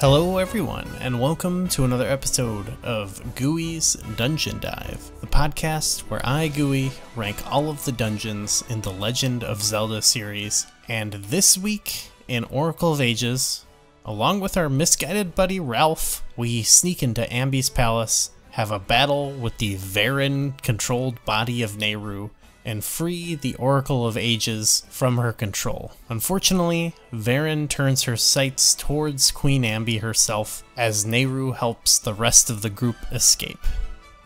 Hello, everyone, and welcome to another episode of Gooey's Dungeon Dive, the podcast where I, Gooey, rank all of the dungeons in the Legend of Zelda series. And this week in Oracle of Ages, along with our misguided buddy Ralph, we sneak into Ambi's palace, have a battle with the Veran controlled body of Nayru, and free the Oracle of Ages from her control. Unfortunately, Veran turns her sights towards Queen Ambi herself as Nayru helps the rest of the group escape.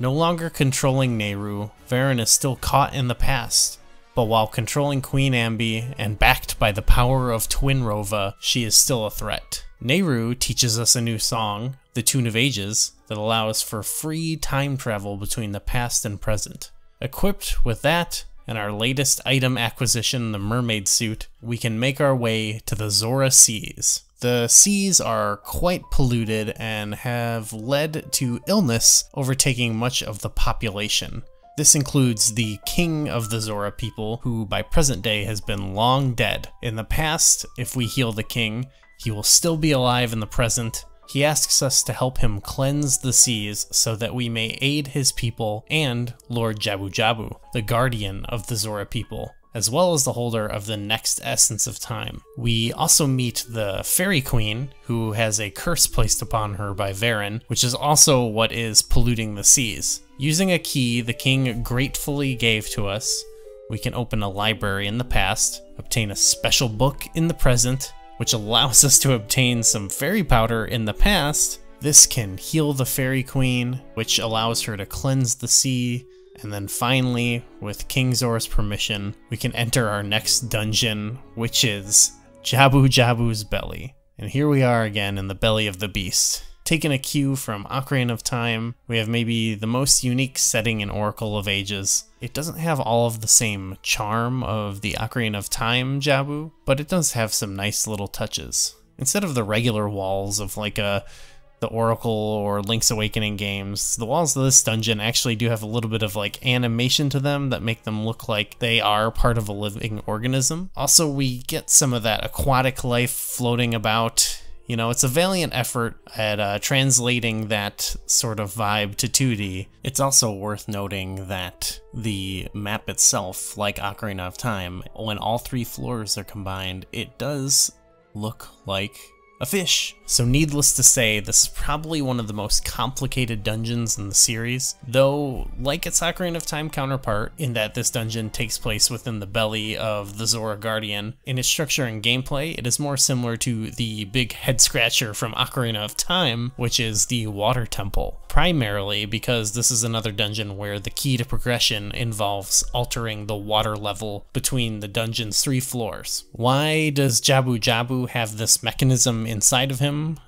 No longer controlling Nayru, Veran is still caught in the past, but while controlling Queen Ambi and backed by the power of Twinrova, she is still a threat. Nayru teaches us a new song, the Tune of Ages, that allows for free time travel between the past and present. Equipped with that, and our latest item acquisition, the mermaid suit, we can make our way to the Zora Seas. The seas are quite polluted and have led to illness overtaking much of the population. This includes the king of the Zora people, who by present day has been long dead. In the past, if we heal the king, he will still be alive in the present, he asks us to help him cleanse the seas so that we may aid his people and Lord Jabu Jabu, the guardian of the Zora people, as well as the holder of the next essence of time. We also meet the Fairy Queen, who has a curse placed upon her by Veran, which is also what is polluting the seas. Using a key the king gratefully gave to us, we can open a library in the past, obtain a special book in the present, which allows us to obtain some fairy powder in the past. This can heal the fairy queen, which allows her to cleanse the sea. And then finally, with King Zora's permission, we can enter our next dungeon, which is Jabu Jabu's belly. And here we are again in the belly of the beast. Taking a cue from Ocarina of Time, we have maybe the most unique setting in Oracle of Ages. It doesn't have all of the same charm of the Ocarina of Time Jabu, but it does have some nice little touches. Instead of the regular walls of like a the Oracle or Link's Awakening games, the walls of this dungeon actually do have a little bit of like animation to them that make them look like they are part of a living organism. Also, we get some of that aquatic life floating about you know, it's a valiant effort at uh, translating that sort of vibe to 2D. It's also worth noting that the map itself, like Ocarina of Time, when all three floors are combined, it does look like a fish. So needless to say, this is probably one of the most complicated dungeons in the series, though like its Ocarina of Time counterpart, in that this dungeon takes place within the belly of the Zora Guardian. In its structure and gameplay, it is more similar to the big head scratcher from Ocarina of Time, which is the Water Temple primarily because this is another dungeon where the key to progression involves altering the water level between the dungeon's three floors. Why does Jabu Jabu have this mechanism inside of him?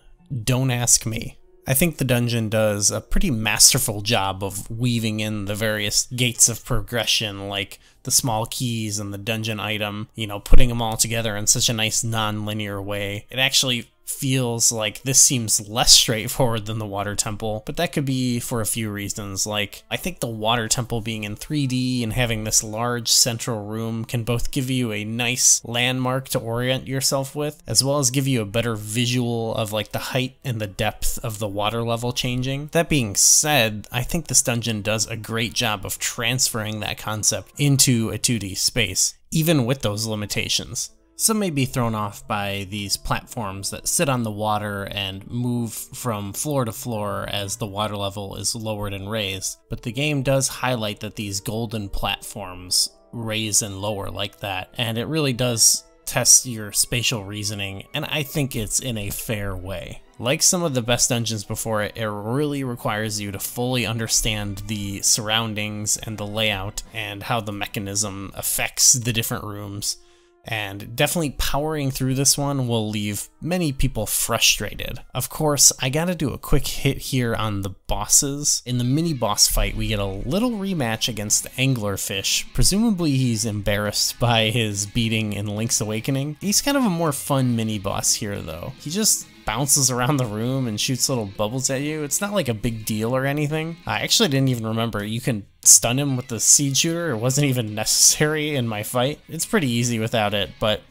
Don't ask me. I think the dungeon does a pretty masterful job of weaving in the various gates of progression, like the small keys and the dungeon item, you know, putting them all together in such a nice non linear way. It actually feels like this seems less straightforward than the water temple, but that could be for a few reasons. Like, I think the water temple being in 3D and having this large central room can both give you a nice landmark to orient yourself with, as well as give you a better visual of like the height and the depth of the water level changing. That being said, I think this dungeon does a great job of transferring that concept into a 2D space, even with those limitations. Some may be thrown off by these platforms that sit on the water and move from floor to floor as the water level is lowered and raised, but the game does highlight that these golden platforms raise and lower like that, and it really does test your spatial reasoning, and I think it's in a fair way. Like some of the best dungeons before it, it really requires you to fully understand the surroundings and the layout and how the mechanism affects the different rooms and definitely powering through this one will leave many people frustrated. Of course, I gotta do a quick hit here on the bosses. In the mini boss fight, we get a little rematch against the Anglerfish. Presumably he's embarrassed by his beating in Link's Awakening. He's kind of a more fun mini boss here though. He just bounces around the room and shoots little bubbles at you. It's not like a big deal or anything. I actually didn't even remember you can stun him with the seed shooter. It wasn't even necessary in my fight. It's pretty easy without it, but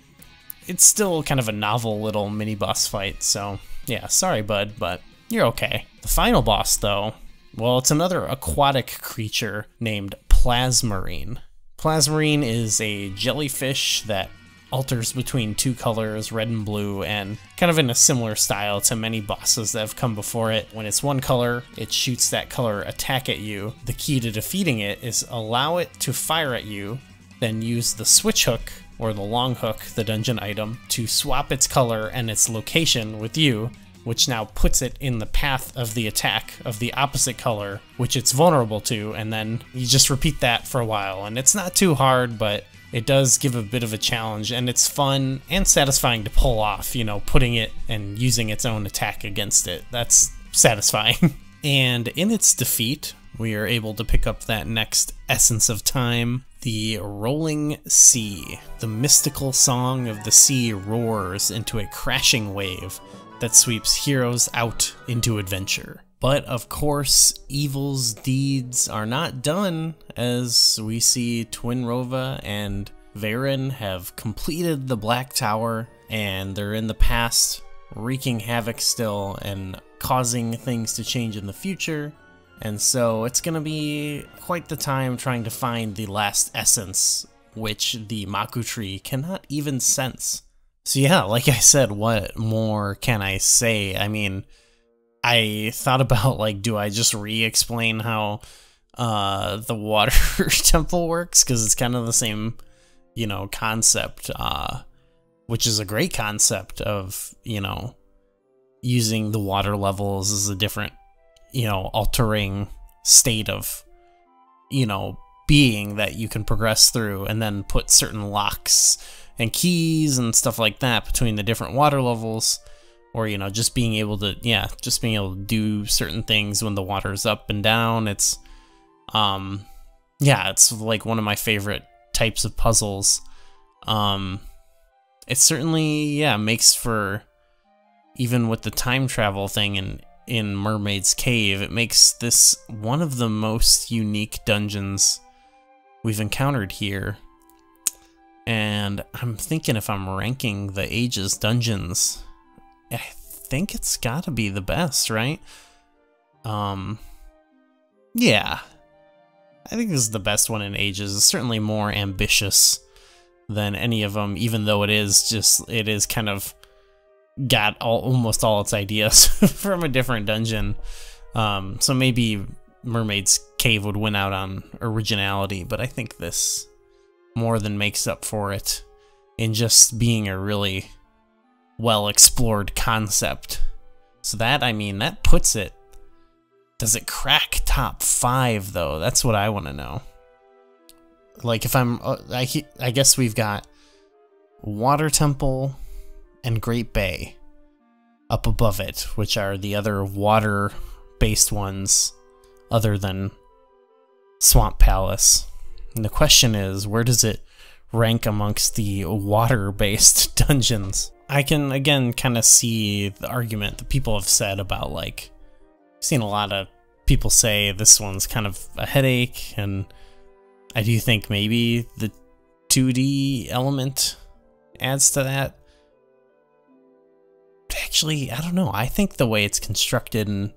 it's still kind of a novel little mini boss fight, so Yeah, sorry, bud, but you're okay. The final boss, though, well, it's another aquatic creature named Plasmarine. Plasmarine is a jellyfish that alters between two colors, red and blue, and kind of in a similar style to many bosses that have come before it. When it's one color, it shoots that color attack at you. The key to defeating it is allow it to fire at you, then use the switch hook or the long hook, the dungeon item, to swap its color and its location with you, which now puts it in the path of the attack of the opposite color, which it's vulnerable to, and then you just repeat that for a while. And it's not too hard, but it does give a bit of a challenge, and it's fun and satisfying to pull off, you know, putting it and using its own attack against it. That's satisfying. and in its defeat, we are able to pick up that next Essence of Time, the Rolling Sea. The mystical song of the sea roars into a crashing wave that sweeps heroes out into adventure. But of course, evil's deeds are not done, as we see Twinrova and Veran have completed the Black Tower, and they're in the past, wreaking havoc still and causing things to change in the future. And so it's going to be quite the time trying to find the last essence, which the Maku tree cannot even sense. So yeah, like I said, what more can I say? I mean, I thought about like, do I just re-explain how uh, the water temple works? Because it's kind of the same, you know, concept, uh, which is a great concept of, you know, using the water levels as a different, you know, altering state of, you know, being that you can progress through and then put certain locks and keys and stuff like that between the different water levels or you know just being able to yeah just being able to do certain things when the water's up and down. It's um yeah it's like one of my favorite types of puzzles. Um it certainly yeah makes for even with the time travel thing in in mermaid's cave it makes this one of the most unique dungeons we've encountered here. And I'm thinking if I'm ranking the Ages dungeons, I think it's got to be the best, right? Um, yeah. I think this is the best one in Ages. It's certainly more ambitious than any of them, even though it is just, it is kind of got all, almost all its ideas from a different dungeon. Um, so maybe Mermaid's Cave would win out on originality, but I think this more than makes up for it in just being a really well explored concept. So that, I mean, that puts it. Does it crack top five, though? That's what I want to know. Like, if I'm. Uh, I, I guess we've got Water Temple and Great Bay up above it, which are the other water based ones other than Swamp Palace. And the question is, where does it rank amongst the water-based dungeons? I can, again, kind of see the argument that people have said about, like, I've seen a lot of people say this one's kind of a headache, and I do think maybe the 2D element adds to that. Actually, I don't know. I think the way it's constructed and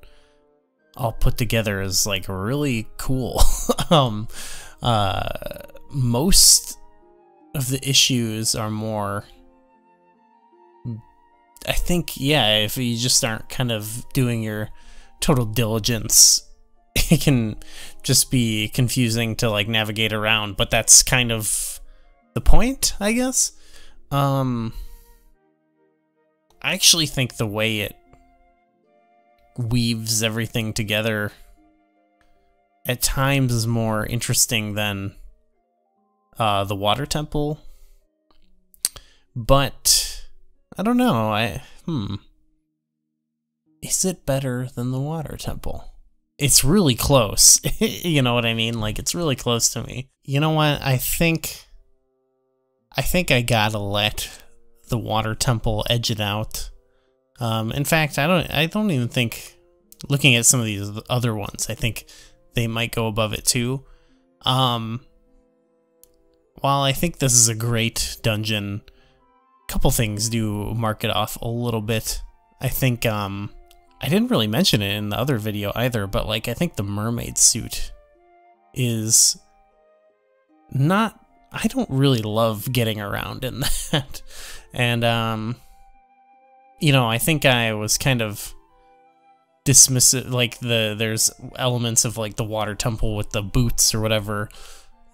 all put together is like really cool. um, uh, most of the issues are more. I think, yeah, if you just aren't kind of doing your total diligence, it can just be confusing to like navigate around, but that's kind of the point, I guess. Um, I actually think the way it weaves everything together at times is more interesting than uh, the water temple. But I don't know. I hmm. Is it better than the water temple? It's really close. you know what I mean? Like it's really close to me. You know what? I think I think I gotta let the water temple edge it out. Um, in fact, I don't. I don't even think. Looking at some of these other ones, I think they might go above it too. Um, while I think this is a great dungeon, couple things do mark it off a little bit. I think um I didn't really mention it in the other video either, but like I think the mermaid suit is not I don't really love getting around in that. and um you know, I think I was kind of dismissive like the there's elements of like the water temple with the boots or whatever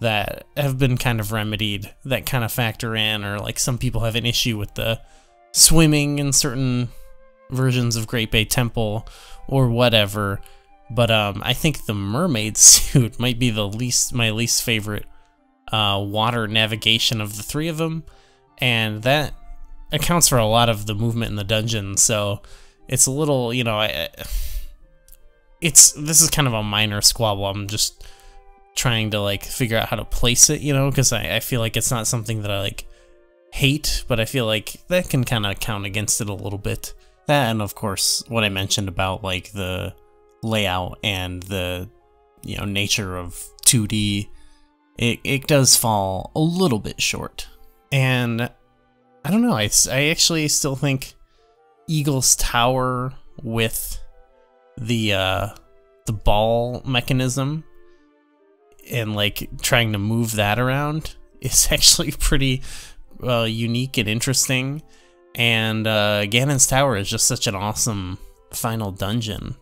that have been kind of remedied that kind of factor in or like some people have an issue with the swimming in certain versions of Great Bay Temple or whatever. But um, I think the mermaid suit might be the least my least favorite uh, water navigation of the three of them, and that accounts for a lot of the movement in the dungeon. So it's a little, you know, I, it's this is kind of a minor squabble. I'm just trying to like figure out how to place it, you know, because I, I feel like it's not something that I like hate, but I feel like that can kind of count against it a little bit. That and of course what I mentioned about like the layout and the you know nature of 2D, it it does fall a little bit short. And I don't know, I, I actually still think Eagle's Tower with the uh the ball mechanism and like trying to move that around is actually pretty uh, unique and interesting and uh, Ganon's Tower is just such an awesome final dungeon.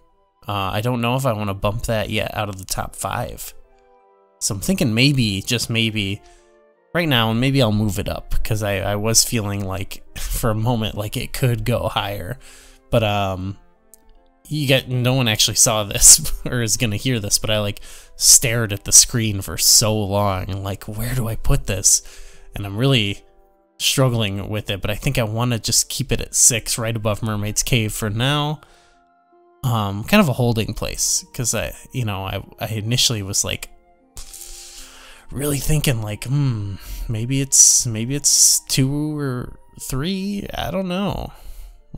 Uh, I don't know if I want to bump that yet out of the top five. So I'm thinking maybe, just maybe, right now, and maybe I'll move it up because I, I was feeling like for a moment like it could go higher. But um, you get no one actually saw this or is gonna hear this, but I like stared at the screen for so long and like where do I put this? And I'm really struggling with it, but I think I want to just keep it at six, right above Mermaid's Cave for now. Um, kind of a holding place because I, you know, I I initially was like really thinking like, hmm, maybe it's maybe it's two or three. I don't know.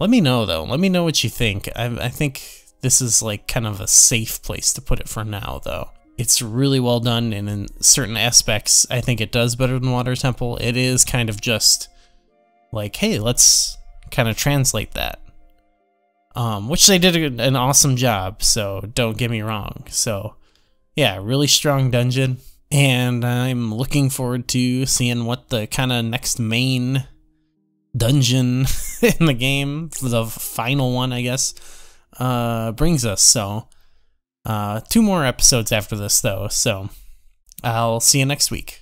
Let me know though. Let me know what you think. I I think this is like kind of a safe place to put it for now though. It's really well done, and in certain aspects, I think it does better than Water Temple. It is kind of just like, hey, let's kind of translate that. Um, which they did an awesome job, so don't get me wrong. So, yeah, really strong dungeon, and I'm looking forward to seeing what the kind of next main dungeon in the game, the final one, I guess, uh, brings us. So, uh, two more episodes after this, though, so I'll see you next week.